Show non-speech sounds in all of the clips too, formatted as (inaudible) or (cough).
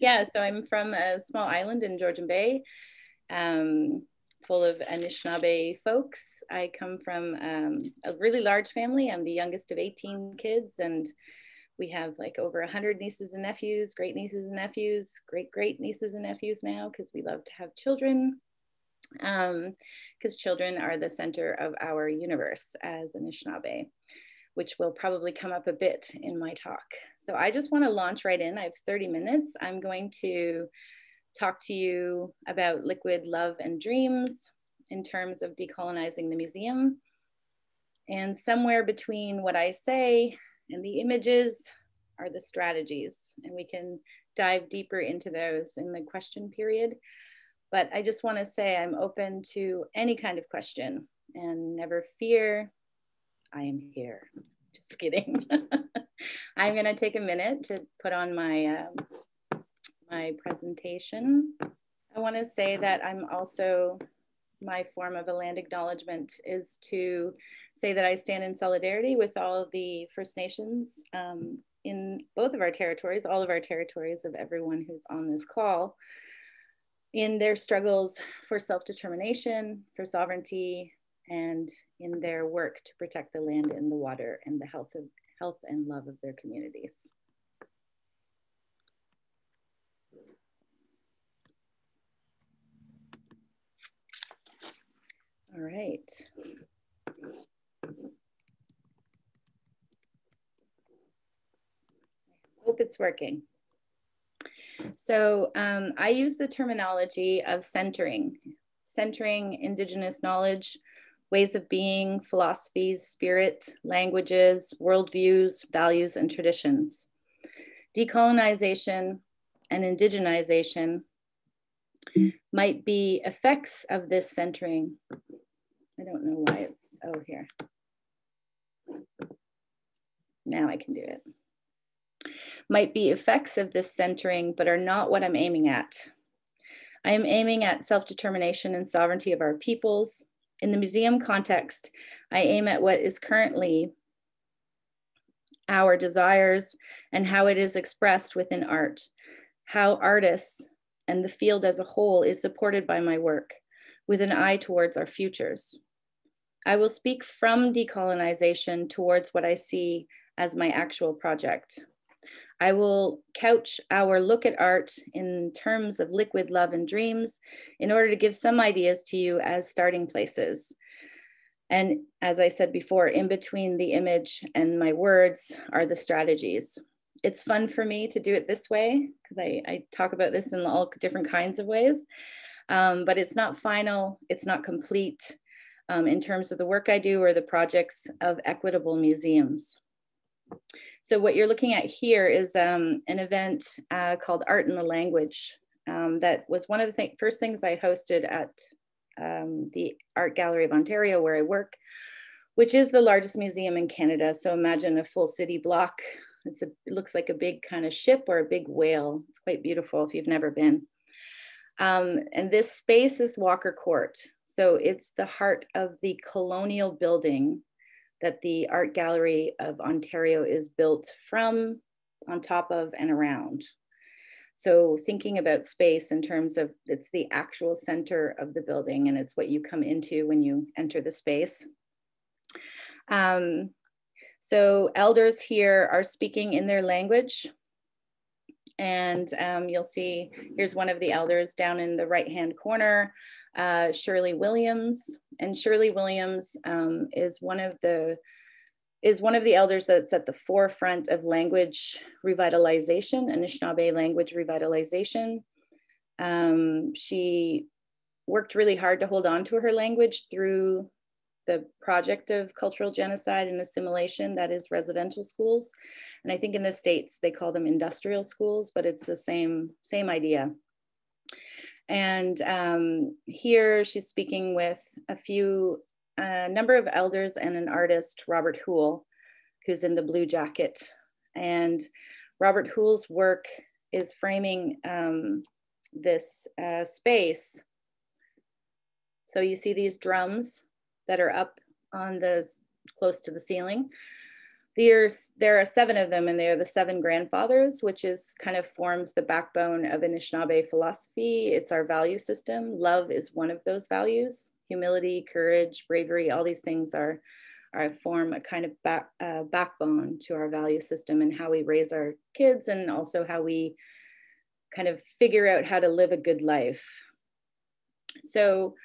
Yeah, so I'm from a small island in Georgian Bay, um, full of Anishinaabe folks. I come from um, a really large family. I'm the youngest of 18 kids, and we have like over 100 nieces and nephews, great nieces and nephews, great great nieces and nephews now, because we love to have children. Because um, children are the center of our universe as Anishinaabe which will probably come up a bit in my talk. So I just want to launch right in. I have 30 minutes. I'm going to talk to you about liquid love and dreams in terms of decolonizing the museum. And somewhere between what I say and the images are the strategies. And we can dive deeper into those in the question period. But I just want to say I'm open to any kind of question and never fear I am here. Just kidding. (laughs) I'm gonna take a minute to put on my, uh, my presentation. I wanna say that I'm also, my form of a land acknowledgement is to say that I stand in solidarity with all of the First Nations um, in both of our territories, all of our territories of everyone who's on this call in their struggles for self-determination, for sovereignty, and in their work to protect the land and the water and the health of health and love of their communities. All right. Hope it's working. So um, I use the terminology of centering, centering Indigenous knowledge, ways of being, philosophies, spirit, languages, worldviews, values, and traditions. Decolonization and indigenization might be effects of this centering. I don't know why it's, oh, here. Now I can do it. Might be effects of this centering, but are not what I'm aiming at. I am aiming at self-determination and sovereignty of our peoples, in the museum context, I aim at what is currently our desires and how it is expressed within art, how artists and the field as a whole is supported by my work with an eye towards our futures. I will speak from decolonization towards what I see as my actual project. I will couch our look at art in terms of liquid love and dreams in order to give some ideas to you as starting places. And as I said before, in between the image and my words are the strategies. It's fun for me to do it this way because I, I, talk about this in all different kinds of ways, um, but it's not final, it's not complete um, in terms of the work I do or the projects of equitable museums. So what you're looking at here is um, an event uh, called Art in the Language. Um, that was one of the th first things I hosted at um, the Art Gallery of Ontario where I work, which is the largest museum in Canada. So imagine a full city block. It's a, it looks like a big kind of ship or a big whale. It's quite beautiful if you've never been. Um, and this space is Walker Court. So it's the heart of the colonial building that the Art Gallery of Ontario is built from, on top of, and around. So thinking about space in terms of it's the actual center of the building and it's what you come into when you enter the space. Um, so elders here are speaking in their language. And um, you'll see, here's one of the elders down in the right-hand corner uh, Shirley Williams. And Shirley Williams um, is one of the is one of the elders that's at the forefront of language revitalization, and Anishinaabe language revitalization. Um, she worked really hard to hold on to her language through the project of cultural genocide and assimilation that is residential schools and i think in the states they call them industrial schools but it's the same same idea and um, here she's speaking with a few, a number of elders and an artist, Robert Houle, who's in the blue jacket. And Robert Houle's work is framing um, this uh, space. So you see these drums that are up on the, close to the ceiling. There's, there are seven of them, and they are the seven grandfathers, which is kind of forms the backbone of Anishinaabe philosophy. It's our value system. Love is one of those values. Humility, courage, bravery, all these things are, are form a kind of back, uh, backbone to our value system and how we raise our kids and also how we kind of figure out how to live a good life. So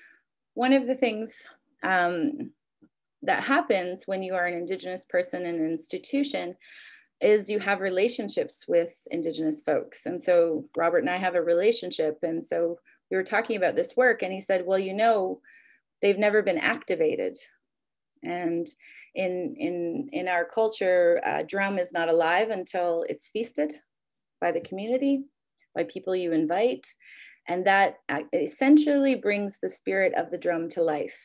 one of the things um, that happens when you are an Indigenous person in an institution is you have relationships with Indigenous folks. And so Robert and I have a relationship. And so we were talking about this work, and he said, Well, you know, they've never been activated. And in, in, in our culture, uh, drum is not alive until it's feasted by the community, by people you invite. And that uh, essentially brings the spirit of the drum to life.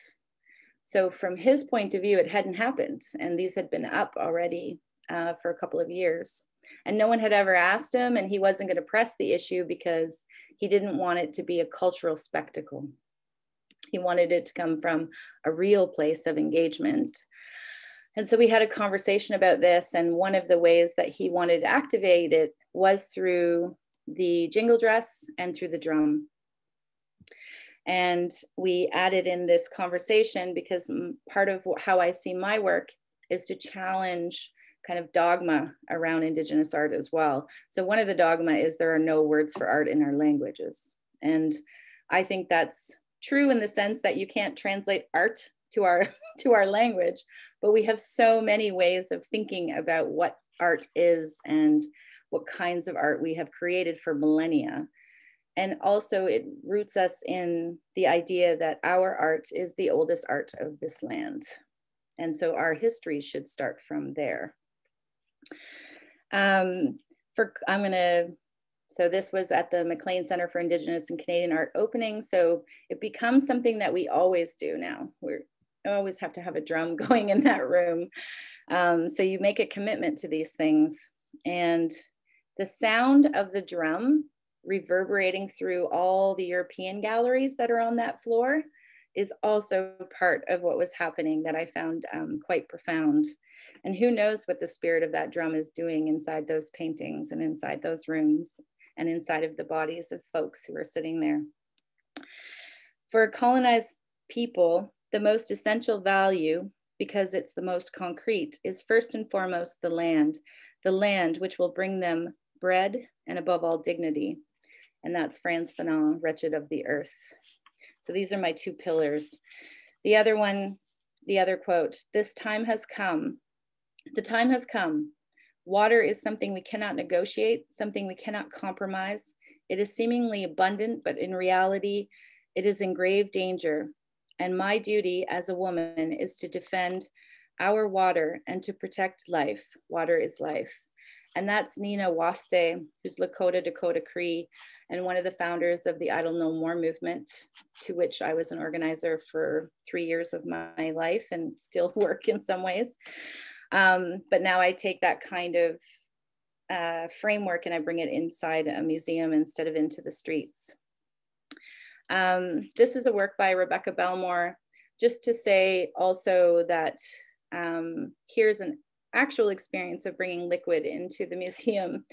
So from his point of view, it hadn't happened. And these had been up already uh, for a couple of years. And no one had ever asked him, and he wasn't going to press the issue because he didn't want it to be a cultural spectacle. He wanted it to come from a real place of engagement. And so we had a conversation about this. And one of the ways that he wanted to activate it was through the jingle dress and through the drum. And we added in this conversation because part of how I see my work is to challenge kind of dogma around Indigenous art as well. So, one of the dogma is there are no words for art in our languages. And I think that's true in the sense that you can't translate art to our (laughs) to our language but we have so many ways of thinking about what art is and what kinds of art we have created for millennia and also it roots us in the idea that our art is the oldest art of this land. And so our history should start from there. Um, for, I'm gonna, so this was at the McLean Center for Indigenous and Canadian Art opening. So it becomes something that we always do now. We're always have to have a drum (laughs) going in that room. Um, so you make a commitment to these things. And the sound of the drum reverberating through all the European galleries that are on that floor is also part of what was happening that I found um, quite profound. And who knows what the spirit of that drum is doing inside those paintings and inside those rooms and inside of the bodies of folks who are sitting there. For colonized people, the most essential value, because it's the most concrete, is first and foremost the land, the land which will bring them bread and above all dignity and that's Frantz Fanon, Wretched of the Earth. So these are my two pillars. The other one, the other quote, this time has come. The time has come. Water is something we cannot negotiate, something we cannot compromise. It is seemingly abundant, but in reality, it is in grave danger. And my duty as a woman is to defend our water and to protect life. Water is life. And that's Nina Waste, who's Lakota Dakota Cree, and one of the founders of the Idle No More movement, to which I was an organizer for three years of my life and still (laughs) work in some ways. Um, but now I take that kind of uh, framework and I bring it inside a museum instead of into the streets. Um, this is a work by Rebecca Belmore, just to say also that um, here's an actual experience of bringing liquid into the (laughs) museum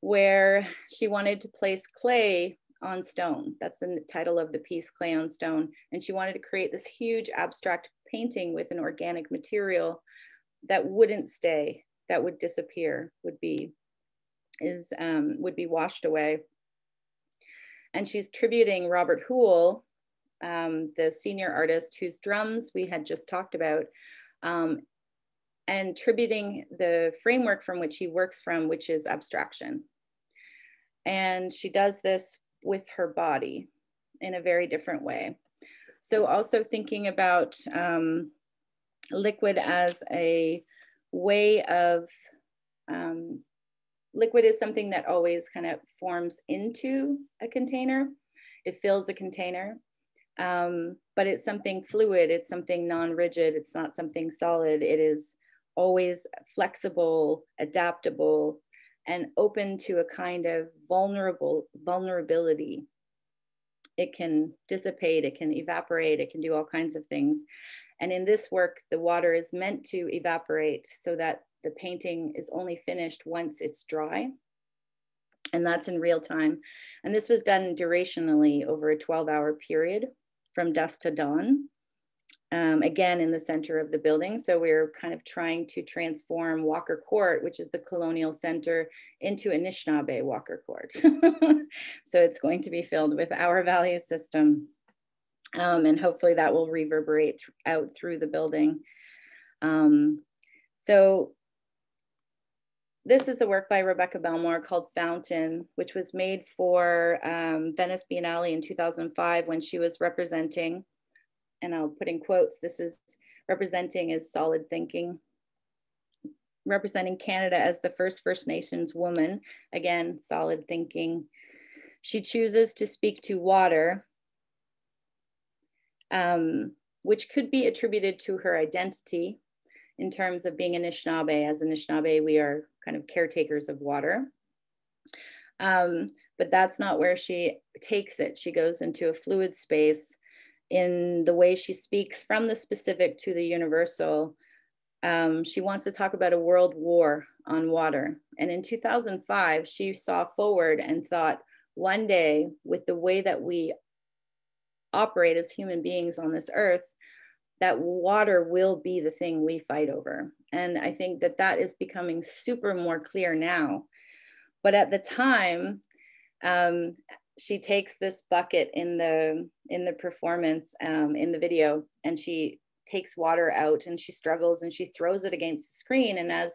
where she wanted to place clay on stone. That's the title of the piece, Clay on Stone. And she wanted to create this huge abstract painting with an organic material that wouldn't stay, that would disappear, would be is um, would be washed away. And she's tributing Robert Houle, um, the senior artist whose drums we had just talked about, um, and tributing the framework from which he works from, which is abstraction. And she does this with her body in a very different way. So, also thinking about um, liquid as a way of, um, liquid is something that always kind of forms into a container, it fills a container. Um, but it's something fluid, it's something non rigid, it's not something solid, it is always flexible, adaptable, and open to a kind of vulnerable vulnerability. it can dissipate, it can evaporate, it can do all kinds of things. And in this work, the water is meant to evaporate so that the painting is only finished once it's dry. And that's in real time. And this was done durationally over a 12 hour period from dusk to dawn um, again in the center of the building. So we're kind of trying to transform Walker Court, which is the colonial center, into Anishinaabe Walker Court. (laughs) so it's going to be filled with our value system. Um, and hopefully that will reverberate th out through the building. Um, so this is a work by Rebecca Belmore called Fountain, which was made for um, Venice Biennale in 2005 when she was representing and I'll put in quotes, this is representing as solid thinking, representing Canada as the first First Nations woman, again, solid thinking. She chooses to speak to water, um, which could be attributed to her identity in terms of being Anishinaabe. As Anishinaabe, we are kind of caretakers of water. Um, but that's not where she takes it. She goes into a fluid space in the way she speaks from the specific to the universal. Um, she wants to talk about a world war on water. And in 2005, she saw forward and thought, one day, with the way that we operate as human beings on this earth, that water will be the thing we fight over. And I think that that is becoming super more clear now. But at the time, um, she takes this bucket in the in the performance um, in the video and she takes water out and she struggles and she throws it against the screen. And as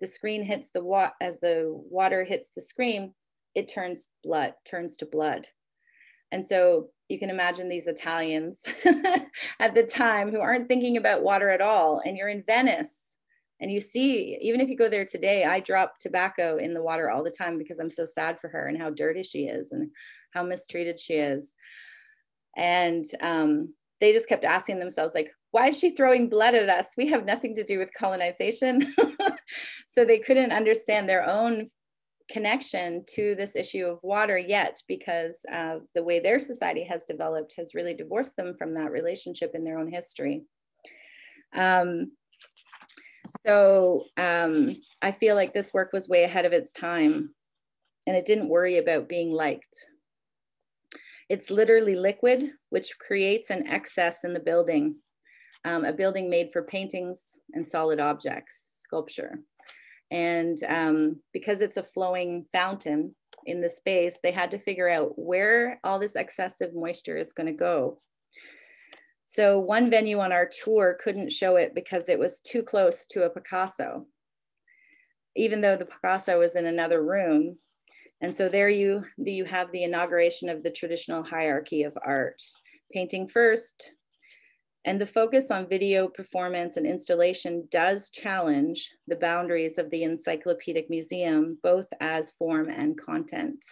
the screen hits the wa- as the water hits the screen it turns blood turns to blood. And so you can imagine these italians (laughs) at the time who aren't thinking about water at all. And you're in venice and you see even if you go there today i drop tobacco in the water all the time because i'm so sad for her and how dirty she is. And how mistreated she is. And um, they just kept asking themselves, like, why is she throwing blood at us? We have nothing to do with colonization. (laughs) so they couldn't understand their own connection to this issue of water yet because uh, the way their society has developed has really divorced them from that relationship in their own history. Um, so um, I feel like this work was way ahead of its time and it didn't worry about being liked. It's literally liquid, which creates an excess in the building, um, a building made for paintings and solid objects, sculpture. And um, because it's a flowing fountain in the space, they had to figure out where all this excessive moisture is going to go. So one venue on our tour couldn't show it because it was too close to a Picasso. Even though the Picasso was in another room, and so there you, you have the inauguration of the traditional hierarchy of art. Painting first, and the focus on video performance and installation does challenge the boundaries of the encyclopedic museum, both as form and content.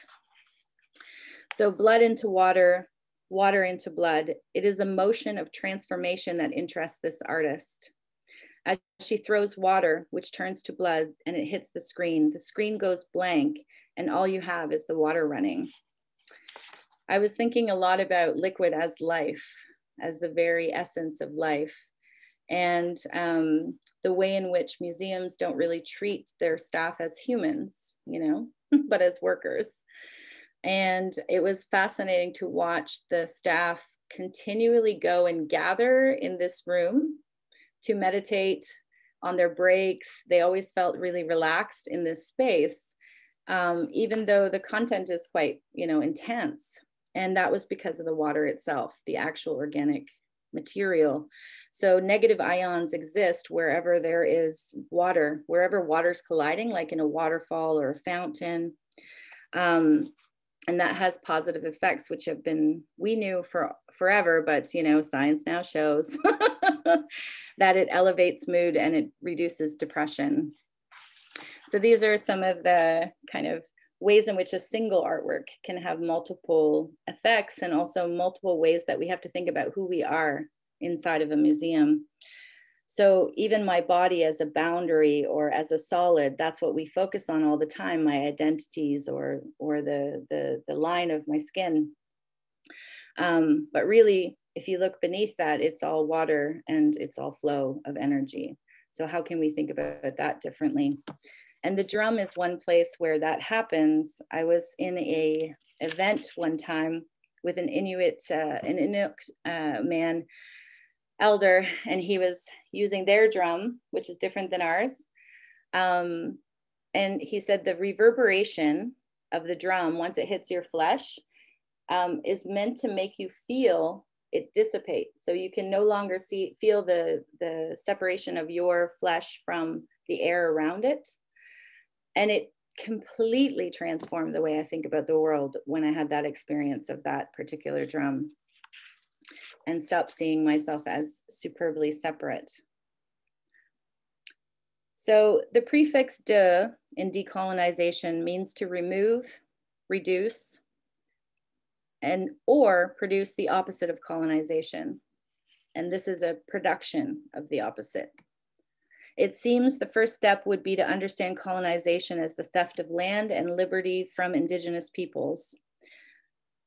So blood into water, water into blood, it is a motion of transformation that interests this artist. As she throws water, which turns to blood and it hits the screen, the screen goes blank and all you have is the water running. I was thinking a lot about liquid as life, as the very essence of life, and um, the way in which museums don't really treat their staff as humans, you know, (laughs) but as workers. And it was fascinating to watch the staff continually go and gather in this room to meditate on their breaks. They always felt really relaxed in this space um, even though the content is quite, you know, intense. And that was because of the water itself, the actual organic material. So negative ions exist wherever there is water, wherever water's colliding, like in a waterfall or a fountain. Um, and that has positive effects, which have been, we knew for forever, but you know, science now shows (laughs) that it elevates mood and it reduces depression. So these are some of the kind of ways in which a single artwork can have multiple effects and also multiple ways that we have to think about who we are inside of a museum. So even my body as a boundary or as a solid, that's what we focus on all the time, my identities or, or the, the, the line of my skin. Um, but really, if you look beneath that, it's all water and it's all flow of energy. So how can we think about that differently? And the drum is one place where that happens. I was in a event one time with an Inuit, uh, an Inuit uh, man, elder, and he was using their drum, which is different than ours. Um, and he said the reverberation of the drum, once it hits your flesh, um, is meant to make you feel it dissipate. So you can no longer see feel the the separation of your flesh from the air around it. And it completely transformed the way I think about the world when I had that experience of that particular drum and stopped seeing myself as superbly separate. So the prefix de in decolonization means to remove, reduce, and or produce the opposite of colonization. And this is a production of the opposite. It seems the first step would be to understand colonization as the theft of land and liberty from indigenous peoples.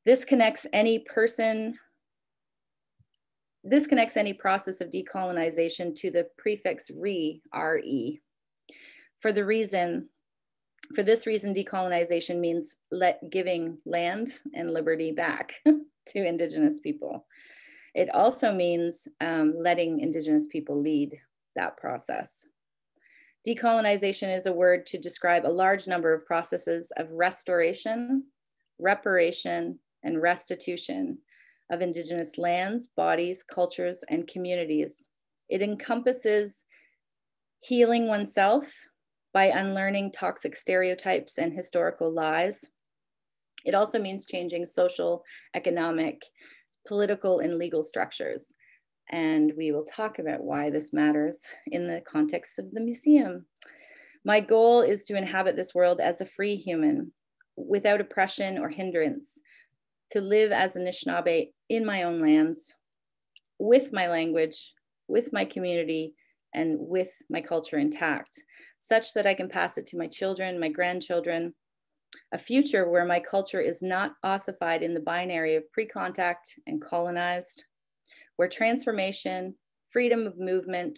This connects any person, this connects any process of decolonization to the prefix re, re. For the reason, for this reason, decolonization means let giving land and liberty back (laughs) to indigenous people. It also means um, letting indigenous people lead that process. Decolonization is a word to describe a large number of processes of restoration, reparation, and restitution of Indigenous lands, bodies, cultures, and communities. It encompasses healing oneself by unlearning toxic stereotypes and historical lies. It also means changing social, economic, political, and legal structures and we will talk about why this matters in the context of the museum. My goal is to inhabit this world as a free human without oppression or hindrance, to live as a Anishinaabe in my own lands, with my language, with my community, and with my culture intact, such that I can pass it to my children, my grandchildren, a future where my culture is not ossified in the binary of pre contact and colonized, where transformation, freedom of movement,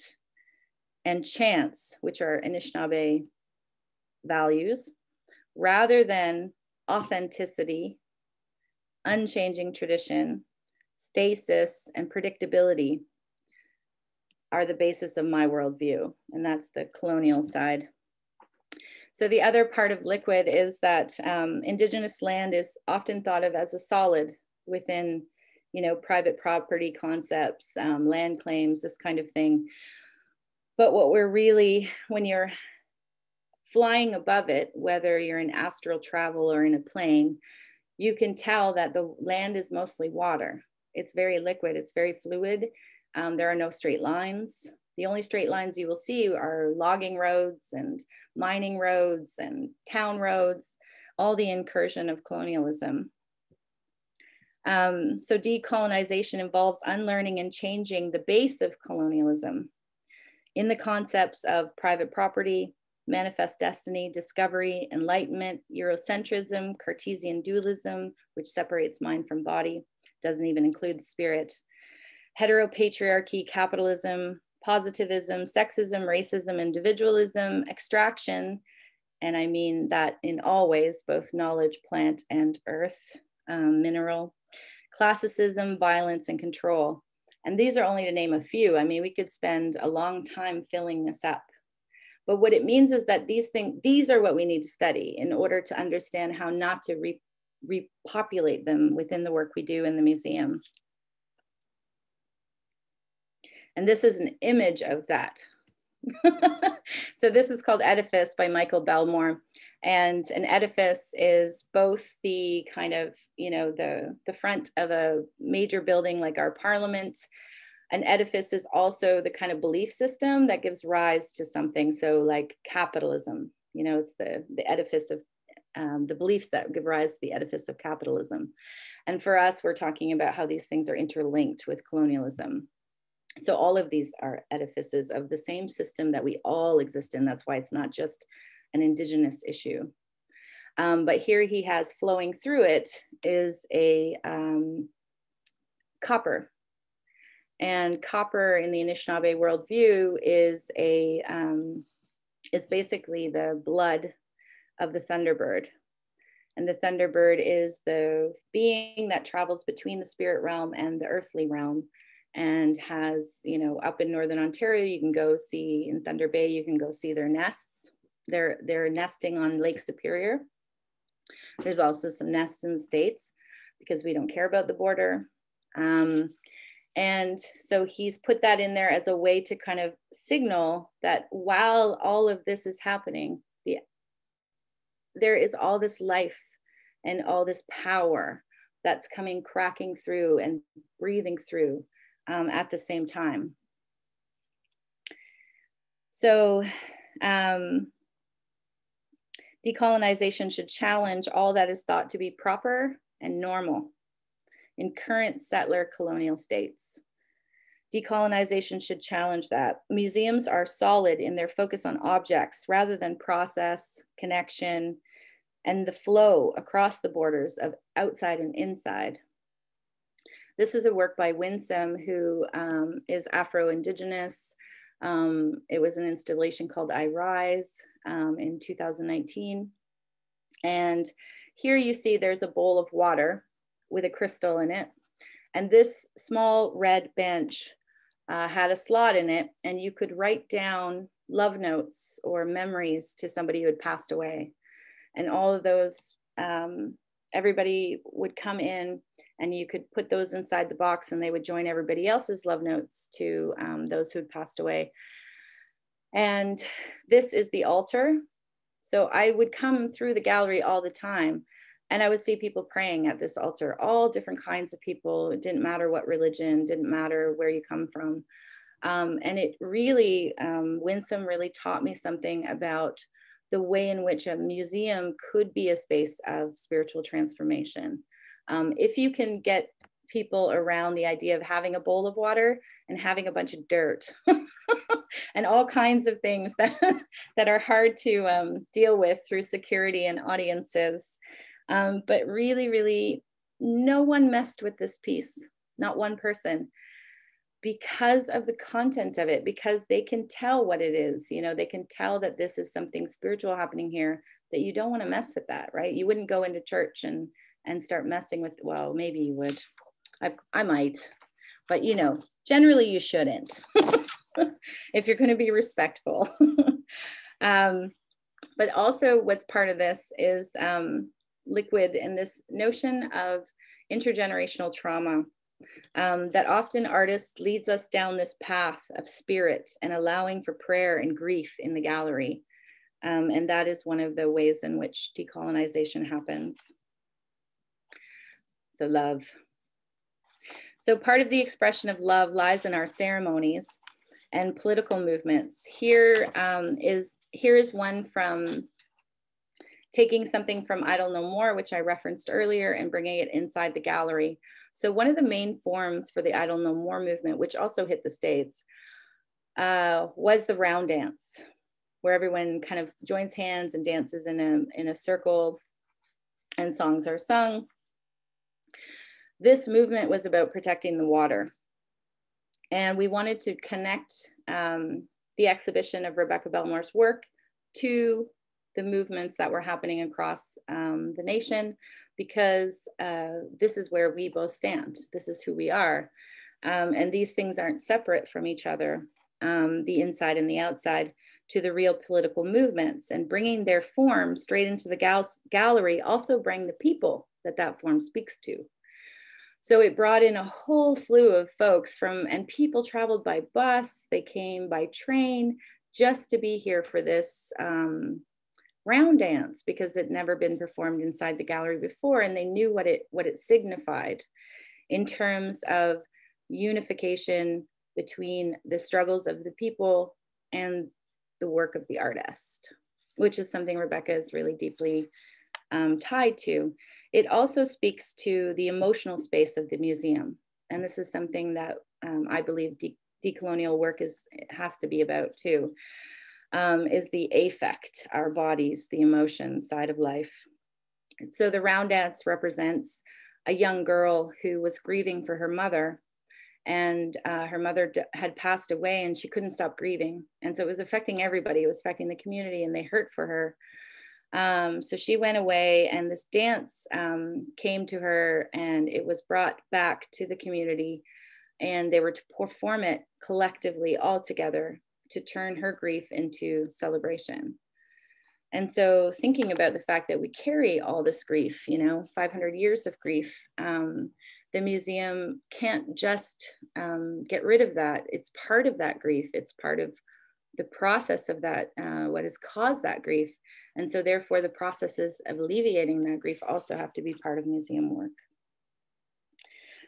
and chance, which are Anishinaabe values, rather than authenticity, unchanging tradition, stasis, and predictability are the basis of my worldview. And that's the colonial side. So the other part of liquid is that um, indigenous land is often thought of as a solid within you know, private property concepts, um, land claims, this kind of thing. But what we're really, when you're flying above it, whether you're in astral travel or in a plane, you can tell that the land is mostly water. It's very liquid, it's very fluid. Um, there are no straight lines. The only straight lines you will see are logging roads and mining roads and town roads, all the incursion of colonialism. Um, so decolonization involves unlearning and changing the base of colonialism in the concepts of private property, manifest destiny, discovery, enlightenment, Eurocentrism, Cartesian dualism, which separates mind from body, doesn't even include the spirit, heteropatriarchy, capitalism, positivism, sexism, racism, individualism, extraction, and I mean that in all ways, both knowledge, plant, and earth, um, mineral, classicism, violence, and control. And these are only to name a few. I mean, we could spend a long time filling this up. But what it means is that these things, these are what we need to study in order to understand how not to re repopulate them within the work we do in the museum. And this is an image of that. (laughs) so this is called Edifice by Michael Belmore and an edifice is both the kind of you know the the front of a major building like our parliament. An edifice is also the kind of belief system that gives rise to something. So like capitalism you know it's the the edifice of um, the beliefs that give rise to the edifice of capitalism. And for us we're talking about how these things are interlinked with colonialism. So all of these are edifices of the same system that we all exist in. That's why it's not just an indigenous issue. Um, but here he has flowing through it is a, um, copper. And copper in the Anishinaabe worldview is a um, is basically the blood of the thunderbird. And the thunderbird is the being that travels between the spirit realm and the earthly realm and has, you know, up in Northern Ontario, you can go see in Thunder Bay, you can go see their nests. They're, they're nesting on Lake Superior. There's also some nests in the States because we don't care about the border. Um, and so he's put that in there as a way to kind of signal that while all of this is happening, the, there is all this life and all this power that's coming cracking through and breathing through um, at the same time. So um, decolonization should challenge all that is thought to be proper and normal in current settler colonial states. Decolonization should challenge that. Museums are solid in their focus on objects rather than process, connection, and the flow across the borders of outside and inside. This is a work by Winsom, who um, is Afro-Indigenous. Um, it was an installation called I Rise um, in 2019. And here you see there's a bowl of water with a crystal in it. And this small red bench uh, had a slot in it, and you could write down love notes or memories to somebody who had passed away. And all of those, um, everybody would come in and you could put those inside the box and they would join everybody else's love notes to um, those who had passed away. And this is the altar. So I would come through the gallery all the time and I would see people praying at this altar, all different kinds of people. It didn't matter what religion, didn't matter where you come from. Um, and it really, um, Winsom really taught me something about the way in which a museum could be a space of spiritual transformation. Um, if you can get people around the idea of having a bowl of water and having a bunch of dirt (laughs) and all kinds of things (laughs) that, that are hard to um, deal with through security and audiences. Um, but really, really, no one messed with this piece, not one person because of the content of it because they can tell what it is you know they can tell that this is something spiritual happening here that you don't want to mess with that right you wouldn't go into church and and start messing with well maybe you would i, I might but you know generally you shouldn't (laughs) if you're going to be respectful. (laughs) Um, but also what's part of this is um, liquid and this notion of intergenerational trauma um, that often artists leads us down this path of spirit and allowing for prayer and grief in the gallery. Um, and that is one of the ways in which decolonization happens. So love. So part of the expression of love lies in our ceremonies and political movements. Here um, is here is one from taking something from Idle No More, which I referenced earlier, and bringing it inside the gallery. So one of the main forms for the Idle No More movement, which also hit the States, uh, was the round dance, where everyone kind of joins hands and dances in a, in a circle and songs are sung. This movement was about protecting the water. And we wanted to connect um, the exhibition of Rebecca Belmore's work to the movements that were happening across um, the nation because uh, this is where we both stand. This is who we are. Um, and these things aren't separate from each other, um, the inside and the outside, to the real political movements. And bringing their form straight into the gal gallery also bring the people that that form speaks to. So it brought in a whole slew of folks from, and people traveled by bus, they came by train just to be here for this um, round dance because it never been performed inside the gallery before and they knew what it what it signified in terms of unification between the struggles of the people and the work of the artist which is something rebecca is really deeply um, tied to it also speaks to the emotional space of the museum. And this is something that um, I believe de decolonial work is has to be about too, um, is the affect, our bodies, the emotion side of life. So the round dance represents a young girl who was grieving for her mother and uh, her mother had passed away and she couldn't stop grieving and so it was affecting everybody it was affecting the community and they hurt for her um, so she went away and this dance um, came to her and it was brought back to the community and they were to perform it collectively all together to turn her grief into celebration and so thinking about the fact that we carry all this grief you know 500 years of grief um, the museum can't just um, get rid of that. It's part of that grief. It's part of the process of that, uh, what has caused that grief. And so therefore the processes of alleviating that grief also have to be part of museum work.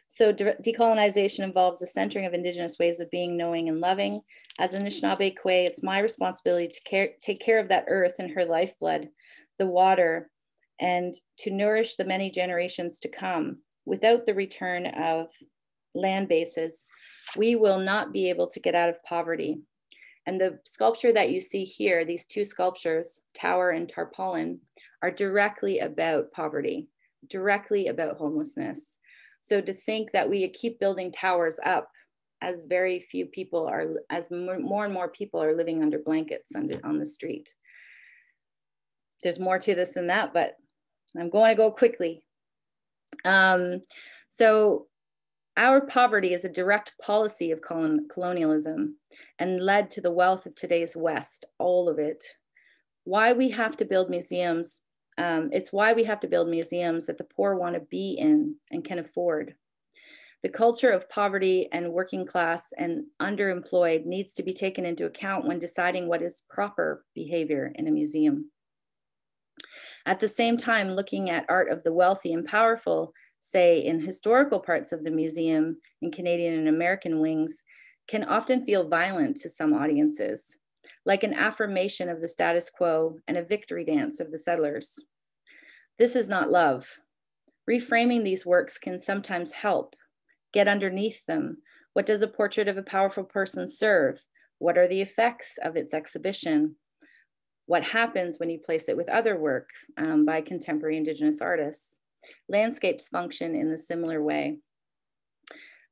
So de decolonization involves the centering of indigenous ways of being, knowing, and loving. As Anishinaabe Kwe, it's my responsibility to care, take care of that earth and her lifeblood, the water, and to nourish the many generations to come without the return of land bases, we will not be able to get out of poverty. And the sculpture that you see here, these two sculptures, Tower and Tarpaulin, are directly about poverty, directly about homelessness. So to think that we keep building towers up as very few people are, as more and more people are living under blankets on the street. There's more to this than that, but I'm going to go quickly. Um, so our poverty is a direct policy of colon colonialism and led to the wealth of today's West, all of it. Why we have to build museums, um, it's why we have to build museums that the poor want to be in and can afford. The culture of poverty and working class and underemployed needs to be taken into account when deciding what is proper behavior in a museum. At the same time, looking at art of the wealthy and powerful, say in historical parts of the museum in Canadian and American wings, can often feel violent to some audiences, like an affirmation of the status quo and a victory dance of the settlers. This is not love. Reframing these works can sometimes help. Get underneath them. What does a portrait of a powerful person serve? What are the effects of its exhibition? what happens when you place it with other work um, by contemporary Indigenous artists. Landscapes function in a similar way.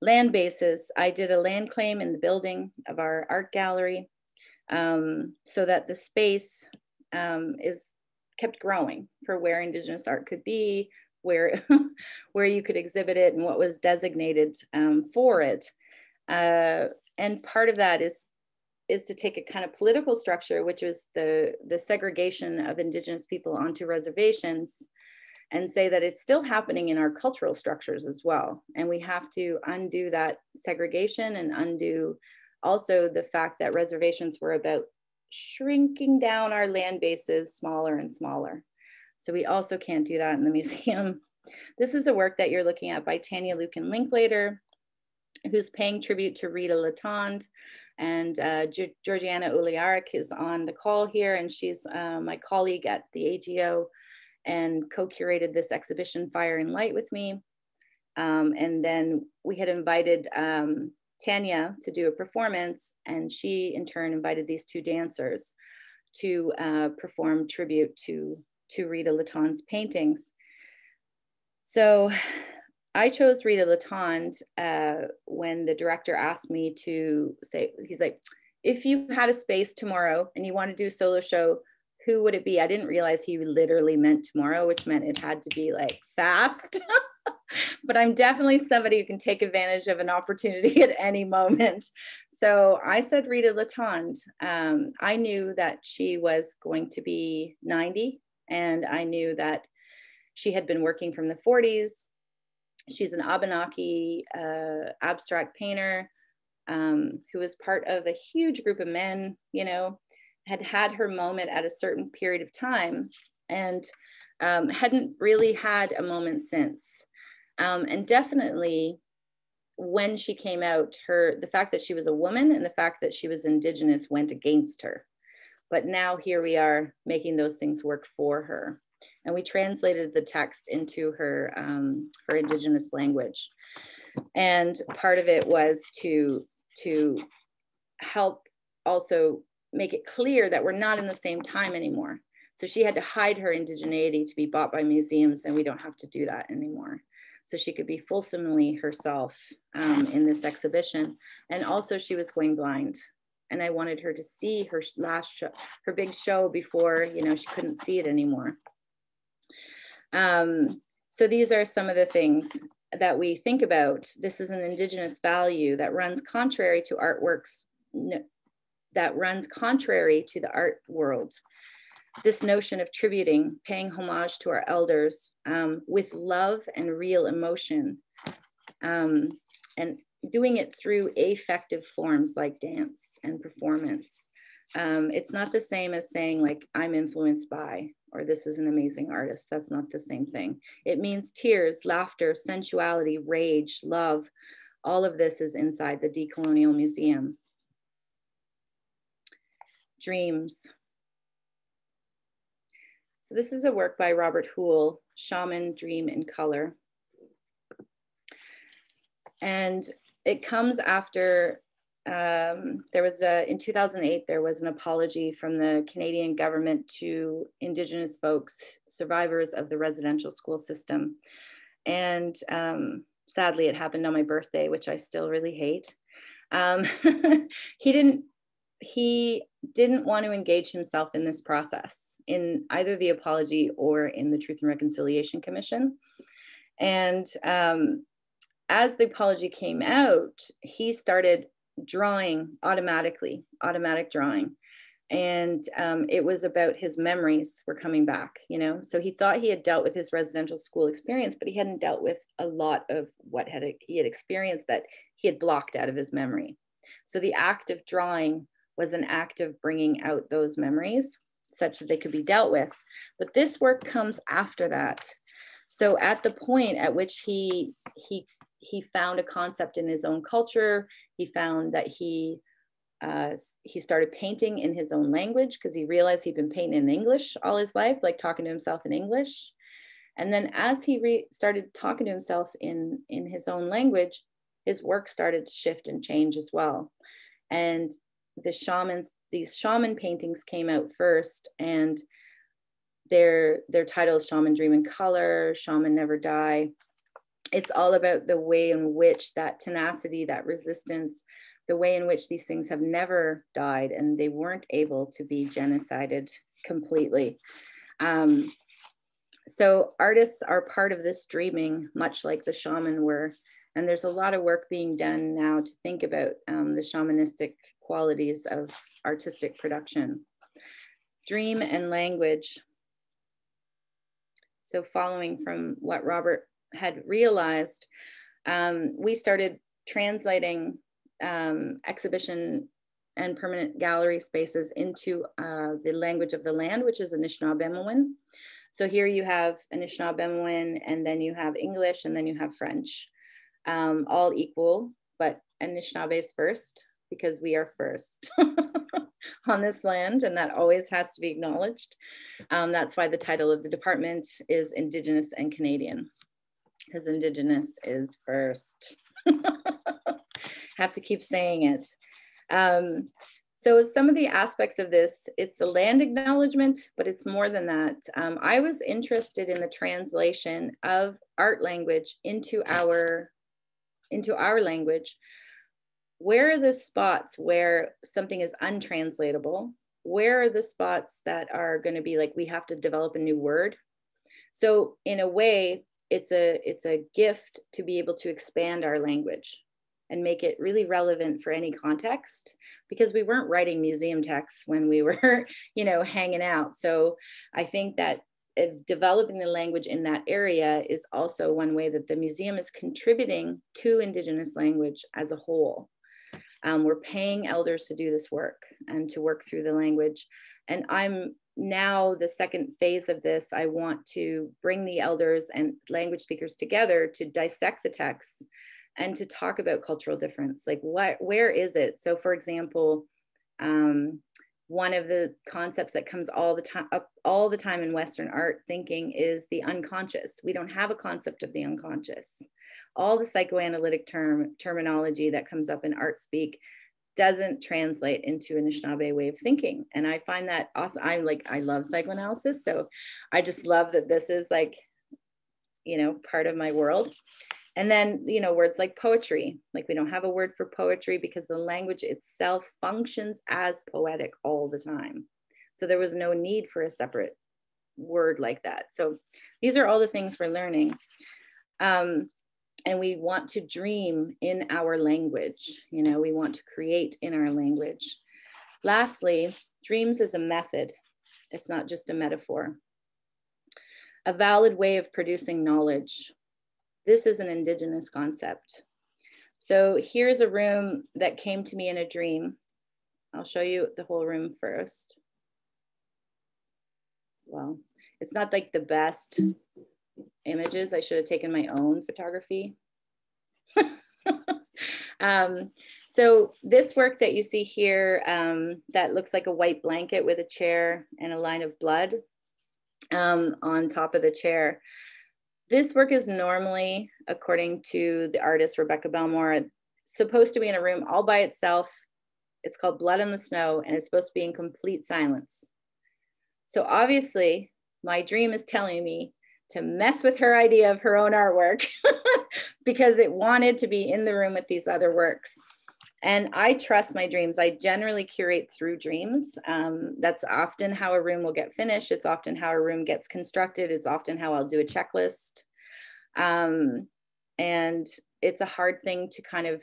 Land bases, I did a land claim in the building of our art gallery um, so that the space um, is kept growing for where Indigenous art could be, where, (laughs) where you could exhibit it and what was designated um, for it. Uh, and part of that is is to take a kind of political structure, which is the, the segregation of indigenous people onto reservations and say that it's still happening in our cultural structures as well. And we have to undo that segregation and undo also the fact that reservations were about shrinking down our land bases smaller and smaller. So we also can't do that in the (laughs) museum. This is a work that you're looking at by Tanya Lukin Linklater, who's paying tribute to Rita Letendre. and uh, Georgiana Uhlyarik is on the call here, and she's uh, my colleague at the AGO and co-curated this exhibition, Fire and Light, with me. Um, and then we had invited um, Tanya to do a performance, and she in turn invited these two dancers to uh, perform tribute to, to Rita Letendre's paintings. So I chose Rita Letendre uh, when the director asked me to say, he's like, if you had a space tomorrow and you want to do a solo show, who would it be? I didn't realize he literally meant tomorrow, which meant it had to be like fast. (laughs) but I'm definitely somebody who can take advantage of an opportunity (laughs) at any moment. So I said Rita Letendre. Um, I knew that she was going to be 90, and I knew that she had been working from the 40s She's an Abenaki uh, abstract painter um, who was part of a huge group of men, you know, had had her moment at a certain period of time and um, hadn't really had a moment since. Um, and definitely when she came out, her the fact that she was a woman and the fact that she was indigenous went against her. But now here we are making those things work for her and we translated the text into her um, her indigenous language and part of it was to to help also make it clear that we're not in the same time anymore So she had to hide her indigeneity to be bought by museums, and we don't have to do that anymore. So she could be fulsomely herself um, in this exhibition. And also, she was going blind. And I wanted her to see her last show, her big show before, you know, she couldn't see it anymore. Um, so these are some of the things that we think about. This is an Indigenous value that runs contrary to artworks, that runs contrary to the art world this notion of tributing, paying homage to our elders um, with love and real emotion, um, and doing it through affective forms like dance and performance. Um, it's not the same as saying, like, I'm influenced by, or this is an amazing artist. That's not the same thing. It means tears, laughter, sensuality, rage, love. All of this is inside the Decolonial Museum. Dreams. So this is a work by Robert Houle, Shaman Dream in Color. And it comes after, um, there was a, in 2008, there was an apology from the Canadian government to Indigenous folks, survivors of the residential school system. And um, sadly, it happened on my birthday, which I still really hate. Um, (laughs) he didn't, he didn't want to engage himself in this process in either the apology or in the Truth and Reconciliation Commission. And um, as the apology came out, he started drawing automatically, automatic drawing. And um, it was about his memories were coming back, you know. So he thought he had dealt with his residential school experience, but he hadn't dealt with a lot of what had he had experienced that he had blocked out of his memory. So the act of drawing was an act of bringing out those memories such that they could be dealt with. But this work comes after that. So at the point at which he he he found a concept in his own culture, he found that he uh, he started painting in his own language because he realized he'd been painting in English all his life, like talking to himself in English. And then as he re- started talking to himself in in his own language, his work started to shift and change as well. And the shamans these shaman paintings came out first and their their title is shaman dream in color shaman never die. It's all about the way in which that tenacity that resistance the way in which these things have never died and they weren't able to be genocided completely. Um, so artists are part of this dreaming much like the shaman were and there's a lot of work being done now to think about um, the shamanistic qualities of artistic production. Dream and language. So following from what Robert had realized, um, we started translating um, exhibition and permanent gallery spaces into uh, the language of the land, which is Anishinaabemowin. So here you have Anishinaabemowin, and then you have English, and then you have French um, all equal, but Anishinaabe is first because we are first (laughs) on this land, and that always has to be acknowledged. Um, that's why the title of the department is Indigenous and Canadian, because Indigenous is first. (laughs) Have to keep saying it. Um, so some of the aspects of this, it's a land acknowledgement, but it's more than that. Um, I was interested in the translation of art language into our into our language, where are the spots where something is untranslatable? Where are the spots that are going to be like we have to develop a new word? So in a way, it's a it's a gift to be able to expand our language and make it really relevant for any context because we weren't writing museum texts when we were (laughs) you know hanging out so i think that developing the language in that area is also one way that the museum is contributing to Indigenous language as a whole. Um, we're paying elders to do this work and to work through the language. And I'm now the second phase of this, I want to bring the elders and language speakers together to dissect the texts and to talk about cultural difference. Like what, where is it? So for example, um, one of the concepts that comes all the time up all the time in western art thinking is the unconscious we don't have a concept of the unconscious all the psychoanalytic term terminology that comes up in art speak doesn't translate into Anishinaabe way of thinking. And I find that awesome. I'm like, I love psychoanalysis. So I just love that this is like, you know, part of my world. And then, you know, words like poetry, like we don't have a word for poetry because the language itself functions as poetic all the time. So there was no need for a separate word like that. So these are all the things we're learning. Um, and we want to dream in our language. You know, we want to create in our language. Lastly, dreams is a method. It's not just a metaphor. A valid way of producing knowledge. This is an indigenous concept. So here's a room that came to me in a dream. I'll show you the whole room first. Well, it's not like the best images. I should have taken my own photography. (laughs) um, so this work that you see here, um, that looks like a white blanket with a chair and a line of blood um, on top of the chair. This work is normally, according to the artist Rebecca Belmore, supposed to be in a room all by itself. It's called Blood in the Snow, and it's supposed to be in complete silence. So obviously, my dream is telling me to mess with her idea of her own artwork (laughs) because it wanted to be in the room with these other works. And I trust my dreams. I generally curate through dreams. Um, that's often how a room will get finished. It's often how a room gets constructed. It's often how I'll do a checklist. Um, and it's a hard thing to kind of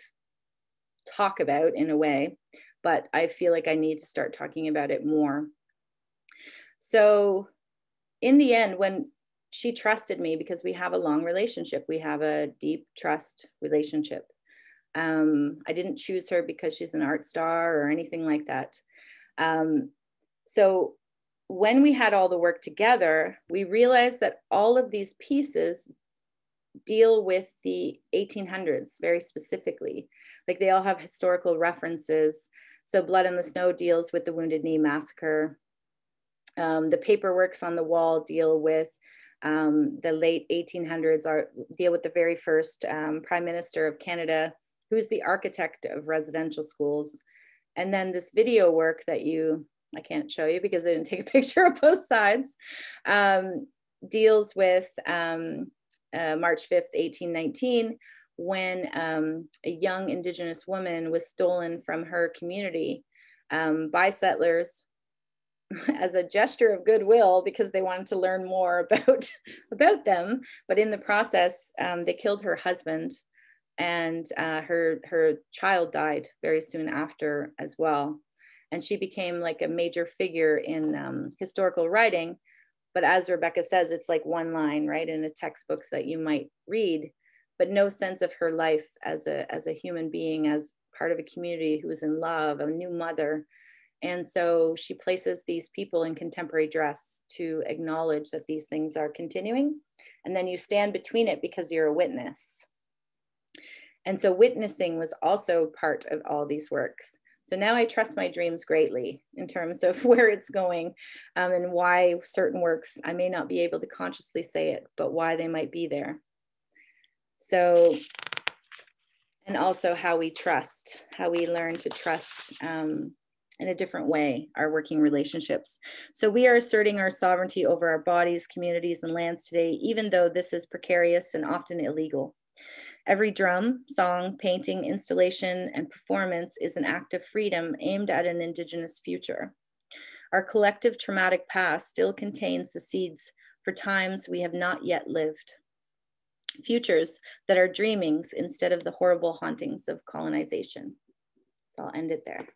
talk about in a way, but I feel like I need to start talking about it more. So, in the end, when she trusted me because we have a long relationship. We have a deep trust relationship. Um, I didn't choose her because she's an art star or anything like that. Um, so when we had all the work together, we realized that all of these pieces deal with the 1800s very specifically. Like they all have historical references. So Blood in the Snow deals with the Wounded Knee Massacre. Um, the paperworks on the wall deal with um, the late 1800s are deal with the very first um, prime minister of Canada, who's the architect of residential schools. And then this video work that you, I can't show you because they didn't take a (laughs) picture of both sides, um, deals with um, uh, March 5th, 1819, when um, a young Indigenous woman was stolen from her community um, by settlers (laughs) as a gesture of goodwill because they wanted to learn more (laughs) about about them but in the process um, they killed her husband and uh, her her child died very soon after as well and she became like a major figure in um, historical writing but as rebecca says it's like one line right in a textbooks that you might read but no sense of her life as a as a human being as part of a community who was in love a new mother and so she places these people in contemporary dress to acknowledge that these things are continuing. And then you stand between it because you're a witness. And so witnessing was also part of all these works. So now I trust my dreams greatly in terms of (laughs) where it's going um, and why certain works, I may not be able to consciously say it, but why they might be there. So, and also how we trust, how we learn to trust um, in a different way our working relationships. So we are asserting our sovereignty over our bodies, communities, and lands today, even though this is precarious and often illegal. Every drum, song, painting, installation, and performance is an act of freedom aimed at an Indigenous future. Our collective traumatic past still contains the seeds for times we have not yet lived. Futures that are dreamings instead of the horrible hauntings of colonization. So I'll end it there.